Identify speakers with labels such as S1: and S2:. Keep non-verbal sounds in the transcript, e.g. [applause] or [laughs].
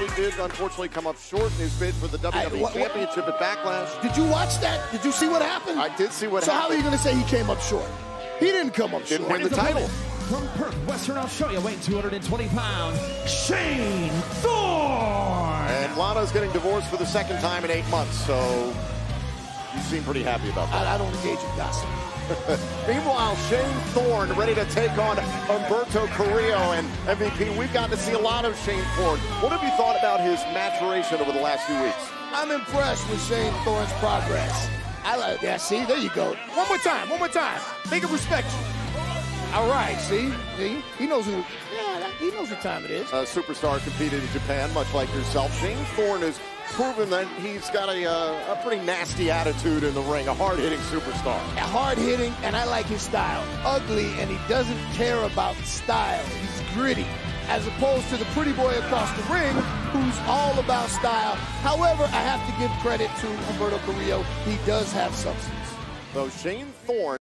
S1: Lashley did unfortunately come up short in his bid for the WWE
S2: I- what- what-
S1: Championship at Backlash.
S2: Did you watch that? Did you see what happened?
S1: I did see what happened.
S2: so how are you going to say he came up short? He didn't come up
S1: Didn't
S2: short.
S1: win the title.
S3: From Perth, Western Australia, weighing 220 pounds, Shane Thorne.
S1: And Lana's getting divorced for the second time in eight months, so you seem pretty happy about that.
S2: I, I don't engage in gossip. [laughs]
S1: Meanwhile, Shane Thorne ready to take on Humberto Carrillo and MVP. We've gotten to see a lot of Shane Thorne. What have you thought about his maturation over the last few weeks?
S2: I'm impressed with Shane Thorne's progress. I like that. See, there you go. One more time. One more time. Make him respect you. All right. See, see, he knows who. Yeah, he knows what time it is.
S1: A superstar competed in Japan, much like yourself. Shane Thorne has proven that he's got a, uh, a pretty nasty attitude in the ring, a hard-hitting superstar.
S2: Hard hitting, and I like his style. Ugly, and he doesn't care about style. He's gritty, as opposed to the pretty boy across the ring, who's all about style. However, I have to give credit to Humberto Carrillo. He does have substance.
S1: Though Shane Thorne